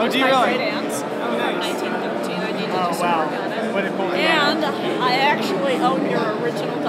Oh, do you my really? Oh, nice. 1913. I needed oh, to wow. And I actually own your original